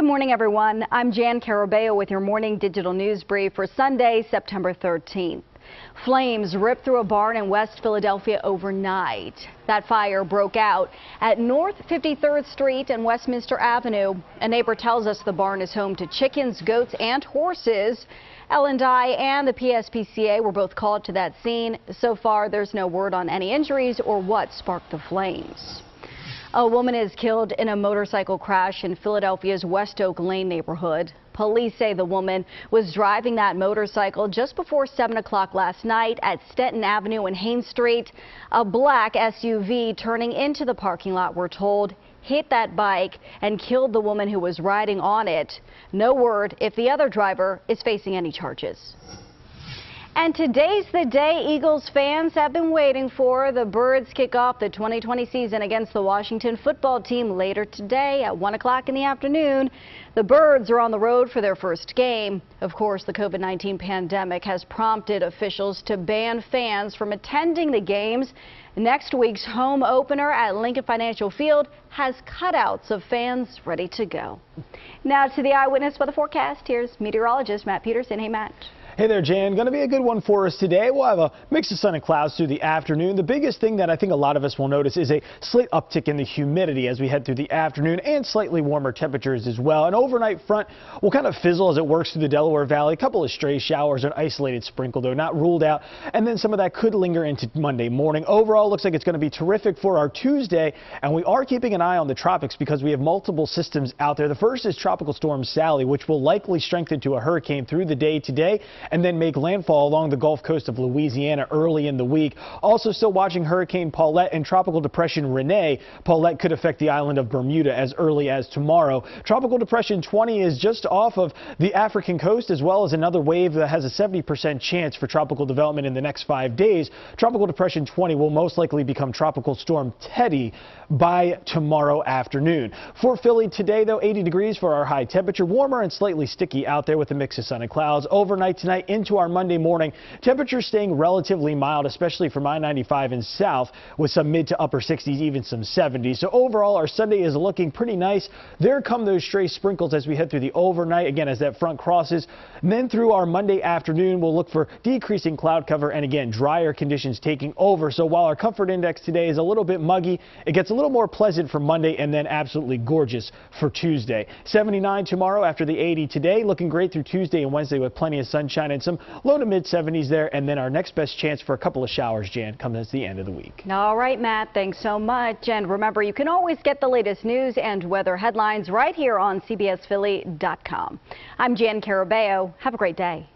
Good morning, everyone. I'm Jan Carabeo with your morning digital news brief for Sunday, September 13th. Flames ripped through a barn in West Philadelphia overnight. That fire broke out at North 53rd Street and Westminster Avenue. A neighbor tells us the barn is home to chickens, goats, and horses. L&I and the PSPCA were both called to that scene. So far, there's no word on any injuries or what sparked the flames. A woman is killed in a motorcycle crash in Philadelphia's West Oak Lane neighborhood. Police say the woman was driving that motorcycle just before 7 o'clock last night at Stenton Avenue and Haines Street. A black SUV turning into the parking lot, we're told, hit that bike and killed the woman who was riding on it. No word if the other driver is facing any charges. And today's the day Eagles fans have been waiting for. The Birds kick off the 2020 season against the Washington football team later today at 1 o'clock in the afternoon. The Birds are on the road for their first game. Of course, the COVID-19 pandemic has prompted officials to ban fans from attending the games. Next week's home opener at Lincoln Financial Field has cutouts of fans ready to go. Now to the eyewitness with the forecast. Here's meteorologist Matt Peterson. Hey, Matt. Hey there, Jan. Going to be a good one for us today. We'll have a mix of sun and clouds through the afternoon. The biggest thing that I think a lot of us will notice is a slight uptick in the humidity as we head through the afternoon and slightly warmer temperatures as well. An overnight front will kind of fizzle as it works through the Delaware Valley. A couple of stray showers, an isolated sprinkle, though, not ruled out. And then some of that could linger into Monday morning. Overall, looks like it's going to be terrific for our Tuesday. And we are keeping an eye on the tropics because we have multiple systems out there. The first is Tropical Storm Sally, which will likely strengthen to a hurricane through the day today and then make landfall along the Gulf Coast of Louisiana early in the week. Also still watching Hurricane Paulette and Tropical Depression Renee. Paulette could affect the island of Bermuda as early as tomorrow. Tropical Depression 20 is just off of the African coast as well as another wave that has a 70% chance for tropical development in the next five days. Tropical Depression 20 will most likely become Tropical Storm Teddy by tomorrow afternoon. For Philly today, though, 80 degrees for our high temperature, warmer and slightly sticky out there with a mix of sun and clouds. Overnight tonight into our Monday morning. Temperatures staying relatively mild, especially from I-95 and south, with some mid to upper 60s, even some 70s. So overall, our Sunday is looking pretty nice. There come those stray sprinkles as we head through the overnight, again, as that front crosses. And then through our Monday afternoon, we'll look for decreasing cloud cover and, again, drier conditions taking over. So while our comfort index today is a little bit muggy, it gets a little more pleasant for Monday and then absolutely gorgeous for Tuesday. 79 tomorrow after the 80 today. Looking great through Tuesday and Wednesday with plenty of sunshine and some low to mid 70s there. And then our next best chance for a couple of showers, Jan, comes at the end of the week. All right, Matt. Thanks so much. And remember, you can always get the latest news and weather headlines right here on CBSPhilly.com. I'm Jan Carabeo. Have a great day.